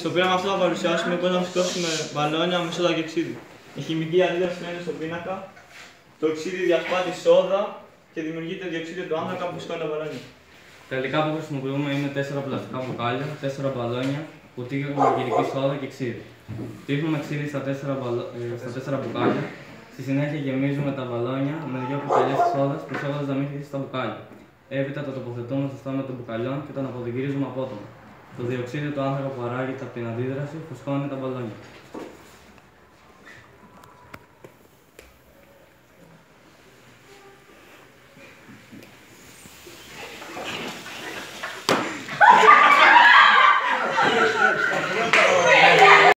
Στο πείραμα αυτό θα παρουσιάσουμε πώς να φυτώσουμε μπαλόνια με σόδα και οξύδι. Η χημική αντίδραση φαίνεται στον πίνακα. Το οξύδι διασπάται σόδα και δημιουργείται διοξείδιο του άνθρακα που φυσικώνει τα μπαλόνια. Τα υλικά που χρησιμοποιούμε είναι 4 πλαστικά μπουκάλια, 4 μπαλόνια, κουτί μαγειρική σόδα και ξύδι. Τύφουμε ξύδι στα 4, μπαλο... ε, στα 4 μπουκάλια. Στη συνέχεια γεμίζουμε τα μπαλόνια με δύο κουταλιές σόδα προσέχοντας να μην χυθεί στα μπουκάλια. Έπειτα τα τοποθετούμε στο στόμα των μπουκαλιών και τα αποδηγυρίζουμε απότομα. Το διοξείδιο του άνθρακα που παράγεται από την αντίδραση φουσκώνει τα μπαλόνια.